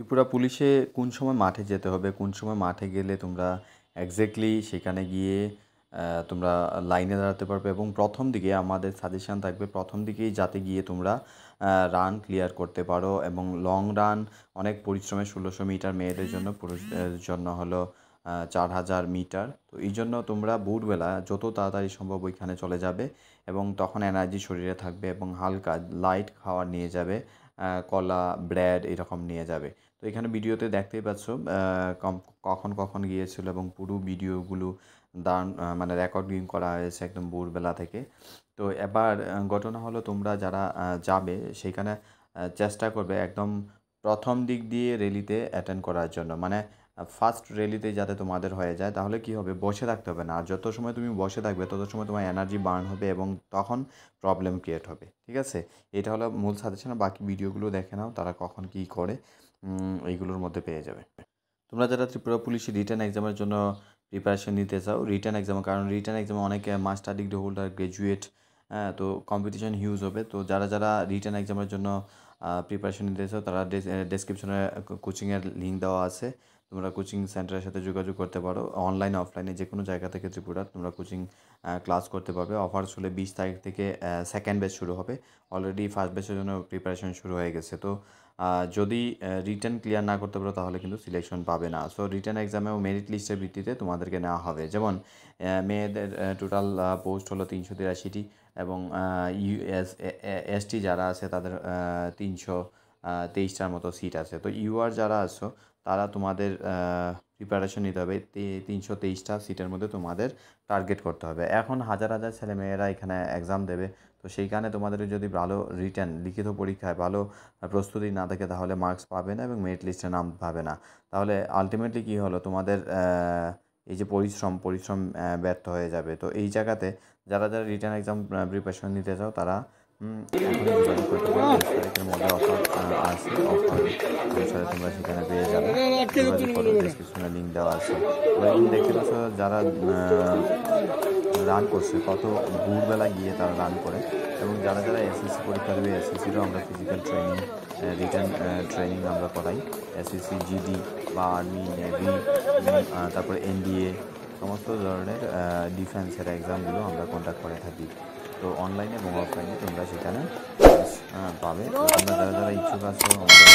ত্রিপুরা পুলিশে কোন সময় মাঠে যেতে হবে? কোন সময় মাঠে গেলে তোমরা এক্স্যাক্টলি সেখানে গিয়ে তোমরা লাইনে দাঁড়াতে পারবে? এবং প্রথম দিকে আমাদের সাজেশান থাকবে, প্রথম দিকেই যাতে গিয়ে তোমরা রান ক্লিয়ার করতে পারো এবং লং রান অনেক পরিশ্রমে ষোলোশো মিটার মেয়েদের জন্য পুরুষদের জন্য হলো চার হাজার মিটার। তো এই জন্য তোমরা ভোরবেলা যত তাড়াতাড়ি সম্ভব ওইখানে চলে যাবে এবং তখন এনার্জি শরীরে থাকবে এবং হালকা লাইট খাওয়ার নিয়ে যাবে কলা ব্রেড এরকম নিয়ে যাবে। তো এখানে ভিডিওতে দেখতেই পাচ্ছ কখন কখন গিয়েছিল এবং পুরো ভিডিওগুলো দান মানে রেকর্ডিং করা হয়েছে একদম ভোরবেলা থেকে। তো এবার ঘটনা হলো তোমরা যারা যাবে সেখানে চেষ্টা করবে একদম প্রথম দিক দিয়ে র্যালিতে অ্যাটেন্ড করার জন্য। মানে ফার্স্ট র্যালিতে যাতে তোমাদের হয়ে যায়, তাহলে কি হবে? বসে থাকতে হবে না। আর যত সময় তুমি বসে থাকবে, তত সময় তোমার এনার্জি বার্ন হবে এবং তখন প্রবলেম ক্রিয়েট হবে। ঠিক আছে? এটা হলো মূল সাজেশন বাকি ভিডিওগুলো দেখে নাও, তারা কখন কী করে। এইগুলোর মধ্যে পেয়ে যাবে। তোমরা যারা ত্রিপুরা পুলিশি রিটার্ন এক্সামের জন্য প্রিপারেশন নিতে চাও রিটার্ন এক্সাম কারণ রিটার্ন এক্সামে অনেকে মাস্টার ডিগ্রি হোল্ডার গ্র্যাজুয়েট হ্যাঁ তো কম্পিটিশন হিউজ হবে। তো যারা যারা রিটার্ন এক্সামের জন্য প্রিপারেশন নিতে চাও, তারা ডেসক্রিপশনে কোচিংয়ের লিঙ্ক দেওয়া আছে। তোমরা কোচিং সেন্টারের সাথে যোগাযোগ করতে পারো। অনলাইন অফলাইনে যে কোনো জায়গা থেকে ত্রিপুরা তোমরা কোচিং ক্লাস করতে পারবে। অফার চলে বিশ তারিখ থেকে সেকেন্ড ব্যাচ শুরু হবে। অলরেডি ফার্স্ট ব্যাচের জন্য প্রিপারেশন শুরু হয়ে গেছে। তো যদি রিটার্ন ক্লিয়ার না করতে পারো তাহলে কিন্তু সিলেকশন পাবে না। সো রিটার্ন এক্সামেও মেরিট লিস্টের ভিত্তিতে তোমাদেরকে নেওয়া হবে। যেমন মেয়েদের টোটাল পোস্ট হলো তিনশো তিরাশিটি এবং ইউএস এসটি যারা আছে তাদের তিনশো তেইশটার মতো সিট আছে। তো ইউআর যারা আছো তারা তোমাদের প্রিপারেশন নিতে হবে। তিনশো তেইশটা সিটের মধ্যে তোমাদের টার্গেট করতে হবে। এখন হাজার হাজার ছেলে মেয়েরা এখানে এক্সাম দেবে। তো সেইখানে তোমাদের যদি ভালো রিটার্ন লিখিত পরীক্ষায় ভালো প্রস্তুতি না থাকে, তাহলে মার্কস পাবে না এবং মেরিট লিস্টে নাম পাবে না। তাহলে আলটিমেটলি কী হলো? তোমাদের এই যে পরিশ্রম পরিশ্রম ব্যর্থ হয়ে যাবে। তো এই জায়গাতে যারা যারা রিটার্ন এক্সাম প্রিপারেশন নিতে চাও, তারা করতে তারিখের মধ্যে অফার অফার অনুসারে তোমরা সেখানে পেয়ে যাবে। ডিসক্রিপশনে লিঙ্ক দেওয়া আছে। এবং দেখতে পাচ্ছ যারা রান করছে, কত ভোরবেলা গিয়ে তারা রান করে, এবং যারা যারা এসএসসি পরীক্ষা দেবে এসএসসিরও আমরা ফিজিক্যাল ট্রেনিং রিটার্ন ট্রেনিং আমরা করাই। এসএসসি জিডি বা আর্মি নেভি তারপরে এনডিএ সমস্ত ধরনের ডিফেন্সের এক্সামগুলো আমরা কন্ট্যাক্ট করে থাকি। তো অনলাইনে এবং অফলাইনে তোমরা সেখানে পাবে। তোমরা যারা যারা ইচ্ছুক আছো আমাদের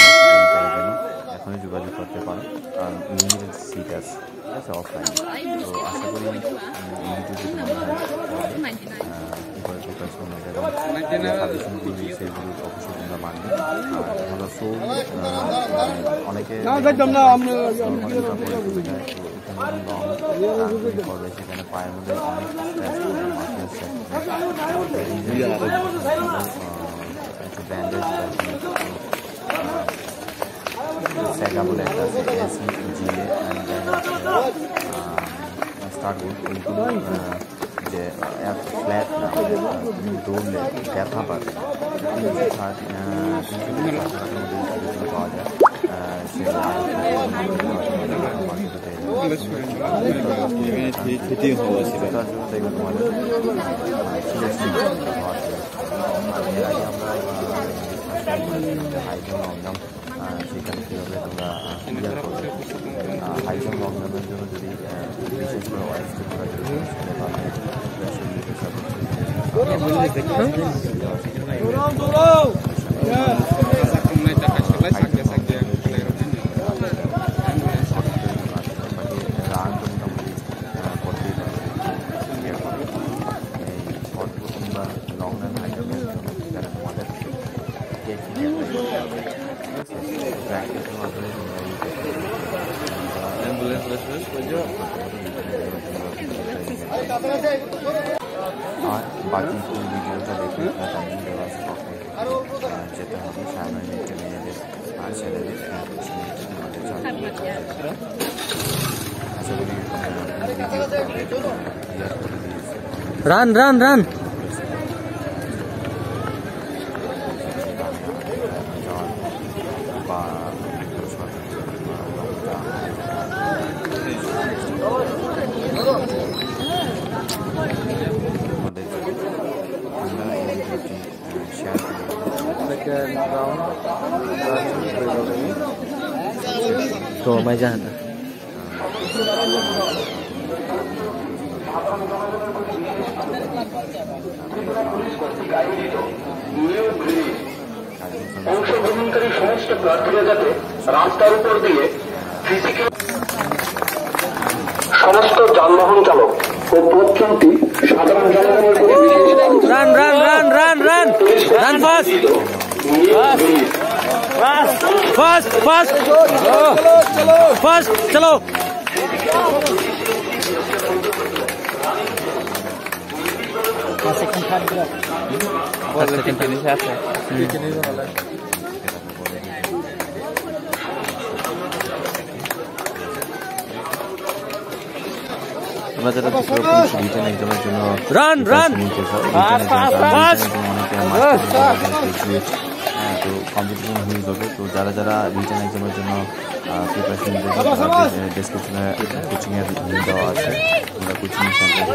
এখনই যোগাযোগ করতে পারো। কারণ লিমিটেড সিট আছে? ঠিক আছে অফলাইনে তো আশা করি ইউটিউবে তোমাদের কী করে ভালো শো অনেকে করবে সেখানে পায়ের মধ্যে অনেক vendors does set up letters as GA and then uh, start working uh, the F flat now do the gap up start uh, 挺挺好，是吧？তার জন্য দেখবে তোমাদের সিলেকশন আমরা হাইজন লংজাম সেখানে কীভাবে তোমরা ক্লিয়ার করবে হাইজন লংজামের জন্য যদি বিশেষ করে ওয়াইসটি করা যদি আর Run, run, run. Go, my God. BJP সমস্ত প্রার্থীরা যাতে রাস্তার উপর দিয়ে ফিজিক্যাল সমস্ত যানবাহন চালক ও প্রত্যেকটি সাধারণ জনগণের চলো আছে তোমরা যারা রিটার্ন এক্সামের জন্য তো কম্পিটিশন হিউজ হবে তো যারা যারা রিটার্ন এক্সামের জন্য প্রিপারেশন নিতে ডিসক্রিপশনে কোচিংয়ের দেওয়া আছে। তোমরা কোচিং সেন্টার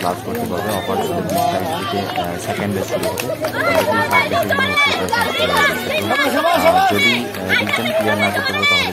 ক্লাস করতে পারবে অফার বিশ তারিখ থেকে সেকেন্ড ডে শুরু হবে। যদি রিটার্ন ক্লিয়ার না করতে পারো তাহলে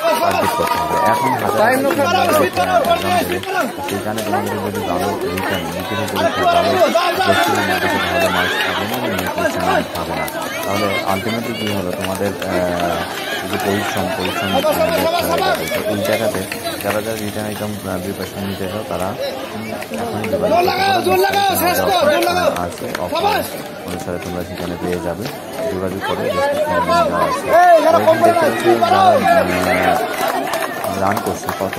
টার্গেট করতে সেখানে তোমাদের যদি ভালো ভালো পাবে না তাহলে আলটিমেটলি কী হলো তোমাদের যে পরিশ্রম পরিশ্রম হয়ে এই জায়গাতে যারা যারা রিটার্ন একদম প্রিপারেশন নিতে চাও তারা এখনই যোগাযোগ করতে। আছে অনুসারে তোমরা সেখানে পেয়ে যাবে যোগাযোগ করে। রান করছে। কত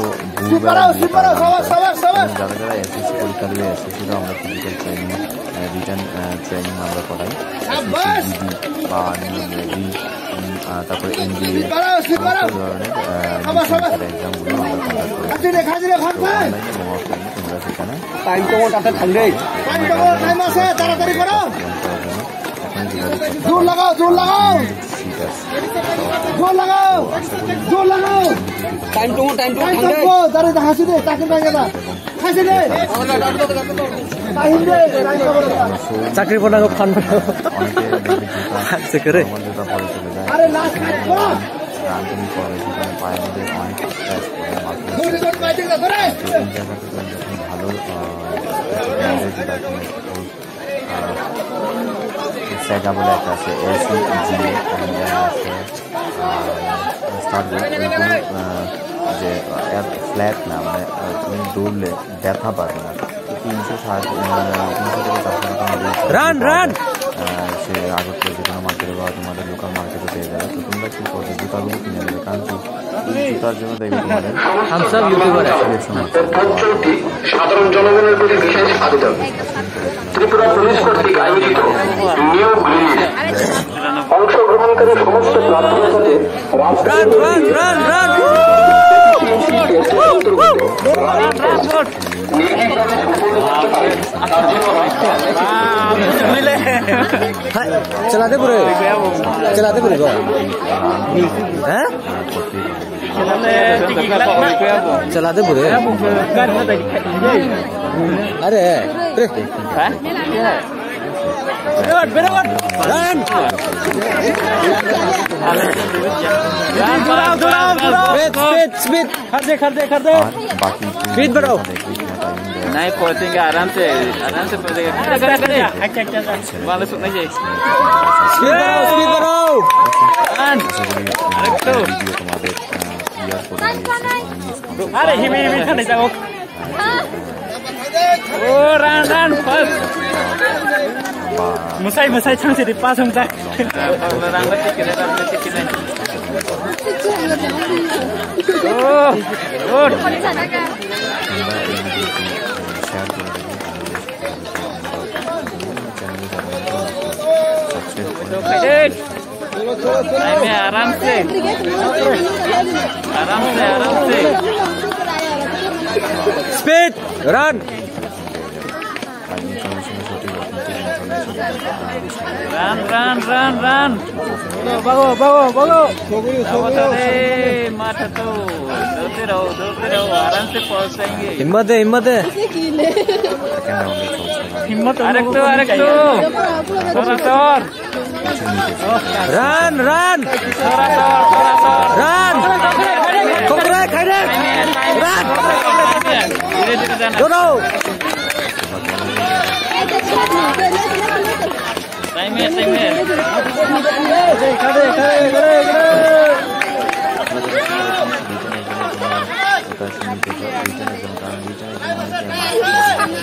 যারা যারা এসএসসি পরীক্ষা দেবে এসএসসিরা আমরা ফিজিক্যাল ট্রেনিং রিটার্ন ট্রেনিং আমরা করাই। বা তারপরে এনডিএ সেখানে জোর লাগাও জোর লাগাও। জোর লাগাও জোর লাগাও। টাইম টু টাইম টু দাঁড়ে হাসি দে চাকরি পাই গেলা হাসি দে। চাকরি পড়া হাসছে করে। আরে ভালো সেগা বলে একটা আছে এসি জি আছে যে ফ্ল্যাট না মানে তুমি দৌড়লে ব্যথা পাবে না তিনশো ষাট তিনশো থেকে চারশো রান রান সে আগরতলা যে কোনো মার্কেটে বা তোমাদের লোকাল মার্কেটে পেয়ে যাবে তো তোমরা কী করবে জুতাগুলো কিনে নেবে কারণ কি জুতার জন্য দেখবে তোমাদের সাধারণ জনগণের প্রতি বিশেষ আবেদন। ত্রিপুরা পুলিশ কর্তৃক আয়োজিত নিয়োগ রিলিজ অংশগ্রহণকারী সমস্ত প্রার্থীর চলাতে পুরে চলাতে পুরে হ্যাঁ চলাতে পুরে আরে खर्चे खर्चे खर्चे स्पीड बढ़ाओ नहीं पहुँचेंगे आराम से आराम से पहुँचेंगे अच्छा अच्छा वाले सुनना चाहिए स्पीड बढ़ाओ स्पीड बढ़ाओ अरे हिमे हिमे ठंडे जाओ Musai musai cang jadi pas musai. Orang Speed, run. Run, run, run, run. Bago, bago, bago. हिम्मत है हिम्मत है हिम्मत अरे तो अरे तो थोड़ा तोर रन रन थोड़ा तोर थोड़ा तोर रन कोकरा खड़े रन दोनों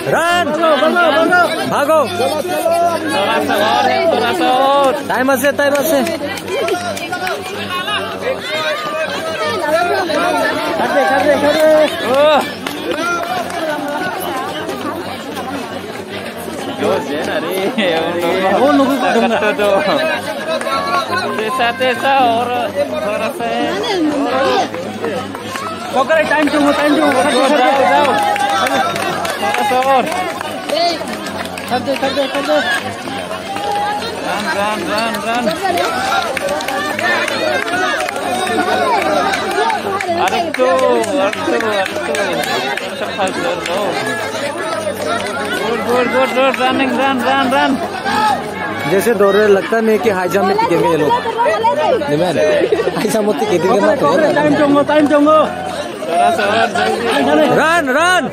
Run! Mago! Time আছে time আছে কাটে কাটে কাটে ও জেনারে ও নুকু কাটে ऐसा तैसा और टाइम टाइम जाओ और। रन रन रन रन अरे तो अरे तो अरे तो। Good good good good running run run run. जैसे दौड़ रहे लगता नहीं कि हाई जंप में लोग। तो Gimana? Ayo? Time time. Run, run.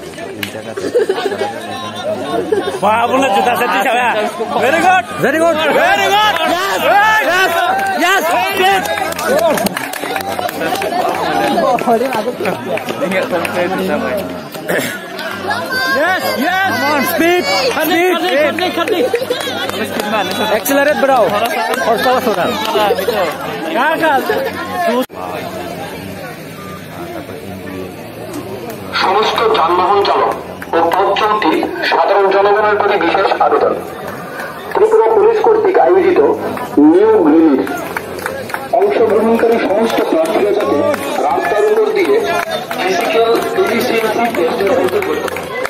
Wah, benar juta seti ya. Very good. Very good. Very good. Yes. Yes. Yes. Yes. Oh, ini aku. Ini sama saya sama. Yes, yes. Come on, speed. Speed. Accelerate, bro. Or slow, slow down. সমস্ত যানবাহন চালক ও পথ চলতি সাধারণ জনগণের প্রতি বিশেষ আবেদন ত্রিপুরা পুলিশ কর্তৃক আয়োজিত নিউ গ্রিনির অংশগ্রহণকারী সমস্ত প্রার্থীরা যাতে রাস্তার উপর দিয়ে ফিজিক্যাল টেস্টের অন্তর্গত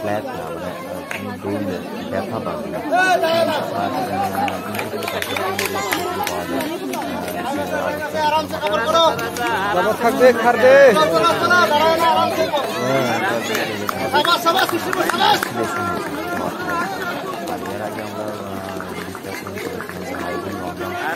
ফ্ল্যাট না মানে দৌড়লে ব্যথা পাবে না থাকবে খারবে এর আগে আমরা ডিসকাশন করেছিলাম যে highway lockdown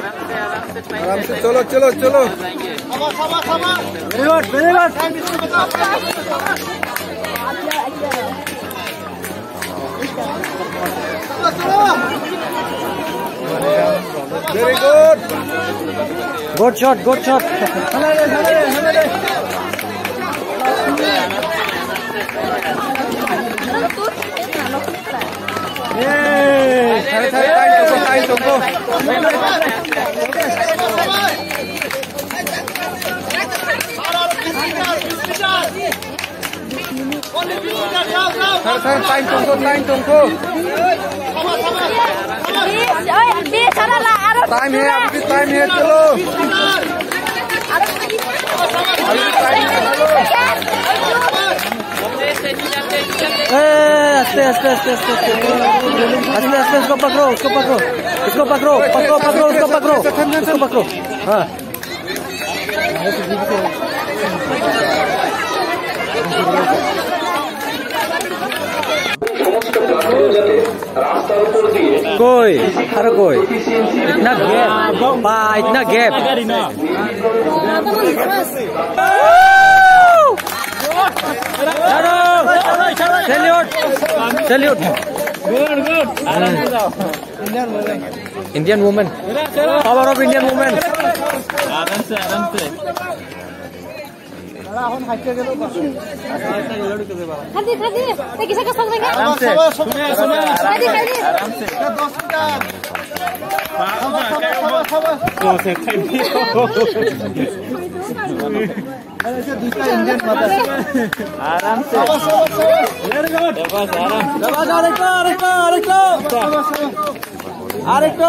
आराम से चलो चलो चलो very good very good very good good shot good shot साढ़े साढ़े टाइम तुमको टाइम तुमको सर सर टाइम तुमको टाइम तुमको टाइम है अभी भी टाइम है चलो आस्ते आस्ते आस्ते आस्ते आस्ते आस्ते उसको पकड़ो उसको पकड़ो इसको पकड़ो पकड़ो पकड़ो उसको पकड़ो उसको पकड़ो हाँ সমস্ত প্রার্থীরা যাতে রাস্তার উপর দিয়ে कोई, हर कोई। इतना गैप बा इतना gap. Indian women power of Indian women आराम से आराम से আরেকটু।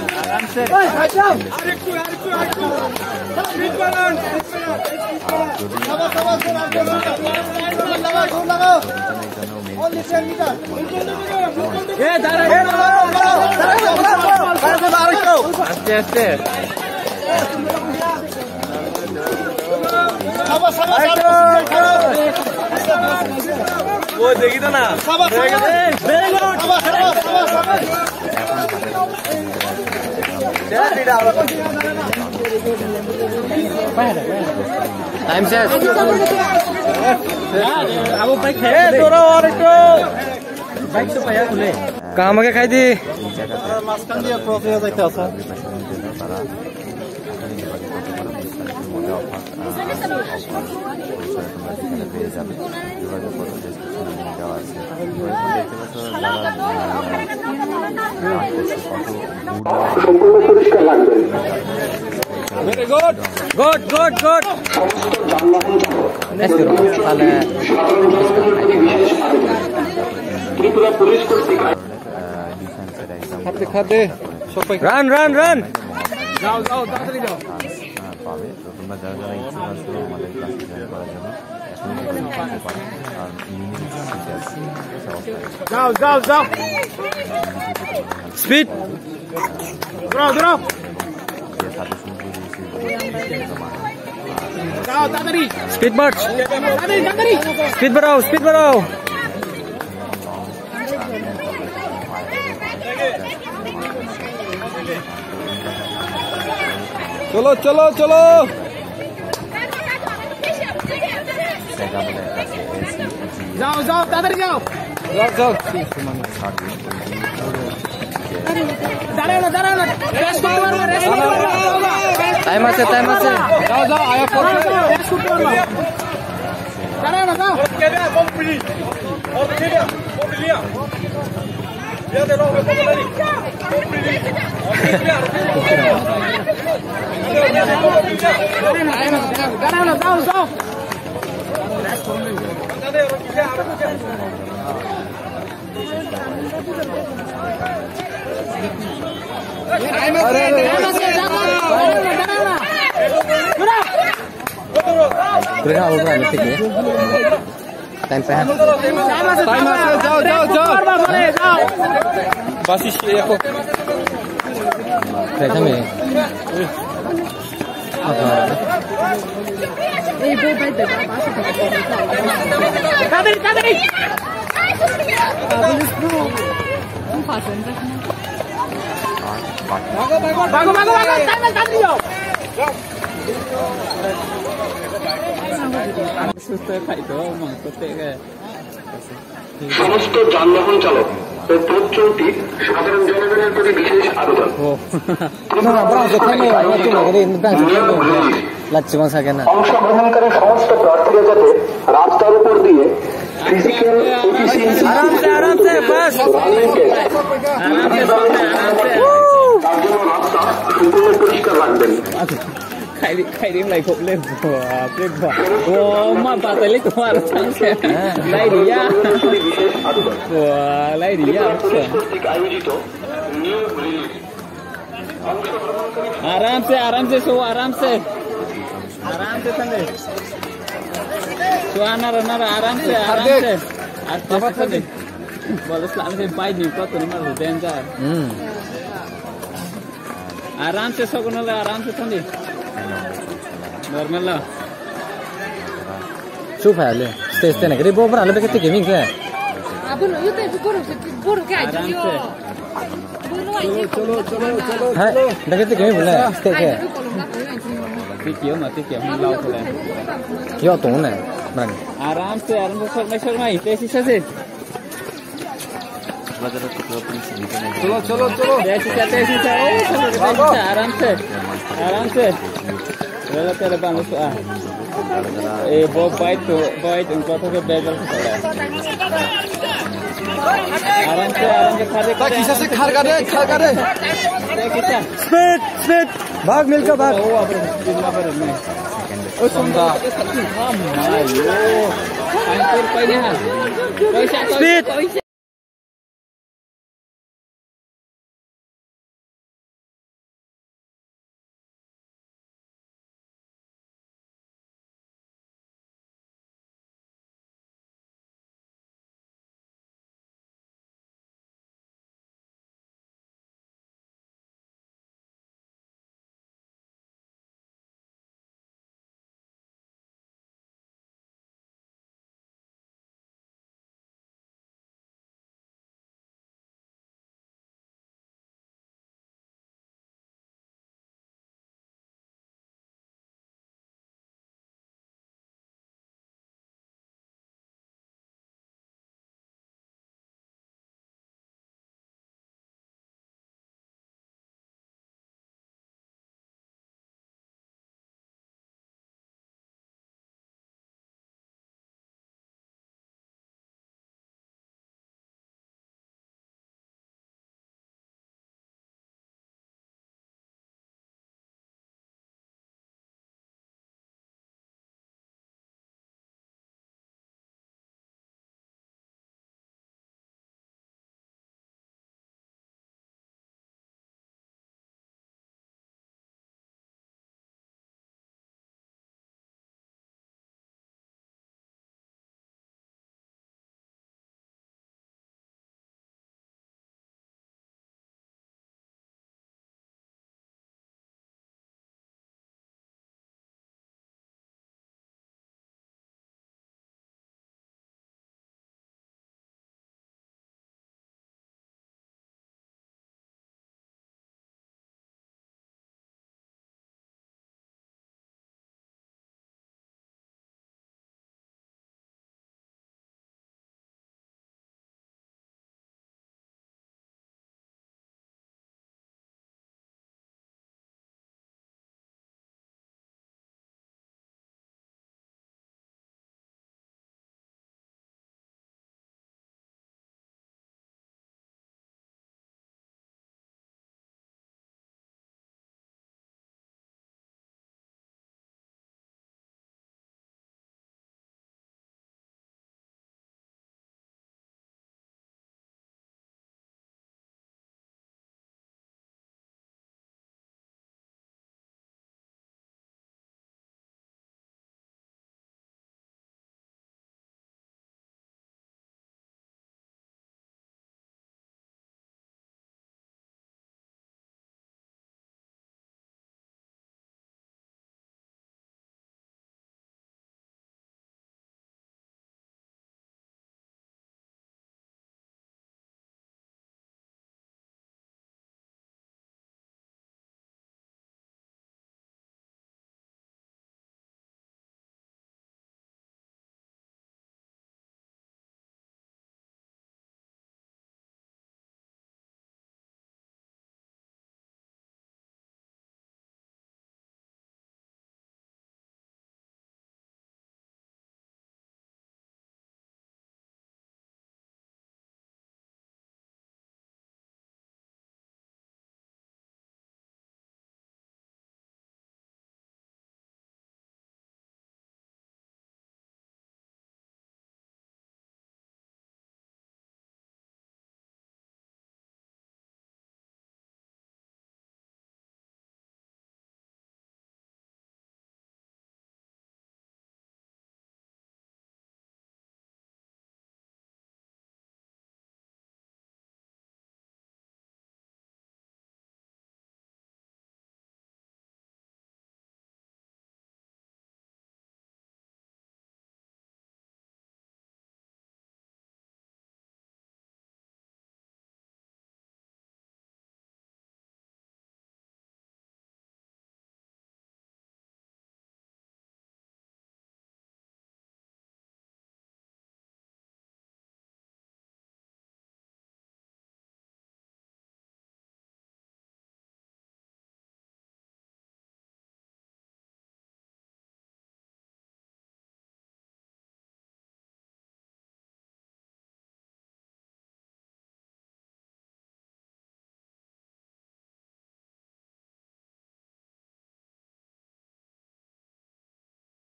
আস্তে আস্তে। ও দেখি তো না। টাইম শেষ কামাকে খাই দি পেয়ে যাবে যোগাযোগ করতে সম্পূর্ণ পরিষ্কার রাখবেন গুড গুড গুড গুড। যানবাহন তাহলে সাধারণ জনগণের প্রতি বিশেষ আবেদন ত্রিপুরা পুলিশ কর্তৃক ডিফেন্সের খাতে রান রান রান পাবে। তো তোমরা যারা যারা ইচ্ছুক আছো আমাদের ক্লাসে জয়েন করার জন্য। Go go go! Speed! Draw, draw! Zau, tatari! Speed march! Tatari! Speed bro! speed bro! Chalo chalo chalo! March speed বাড়াও স্পিড বাড়াও চলো চলো চলো সেগা বলে আছে এসি যাও যাও তাড়াতাড়ি যাও যাও যাও টাইম আছে টাইম আছে যাও যাও আয়া পড়ো Berapa bukan Apa? তাড়াতাড়ি তাড়াতাড়ি। সমস্ত যানবাহন চালক ও পথ চলতি সাধারণ জনগণের প্রতি বিশেষ আবেদন অংশগ্রহণকারী সমস্ত প্রার্থীরা যাতে রাস্তার উপর দিয়ে ফিজিক্যাল এফিসিয়েন্সি তার জন্য রাস্তা সম্পূর্ণ পরিষ্কার রাখবেন खाई खाई खूब आराम से आराम से सो आराम से आराम से तने सुहाना रहना आराम से आराम से आज तने बोलो सलाम से बाय निकल तो नहीं मर हृदय आराम से सो आराम से तने Normal lah. Supa le, tes tes negeri bawa berapa lebih ketika minggu ya? Abu no, itu tu korup, korup ke aja dia. Cholo, cholo, cholo, cholo. Dah ketika minggu le, tes ke. Tikiyo mah, tikiyo mah lau tu le. Kyo tu ne, mana? Aram se, aram se, short, short mai, tes sisa se. चलो चलो चलो आराम से आराम से Wala talaga ang gusto ah. Eh, Bob White to, White, ang kwato ka bezel ko pala. आराम से आराम से खड़े खड़े खीसा से खड़ करे खड़ करे स्पीड स्पीड भाग मिलकर भाग ओ अब जितना पर मैं ओ सुंदा हाँ मायो अंकुर पहले हाँ पैसा पैसा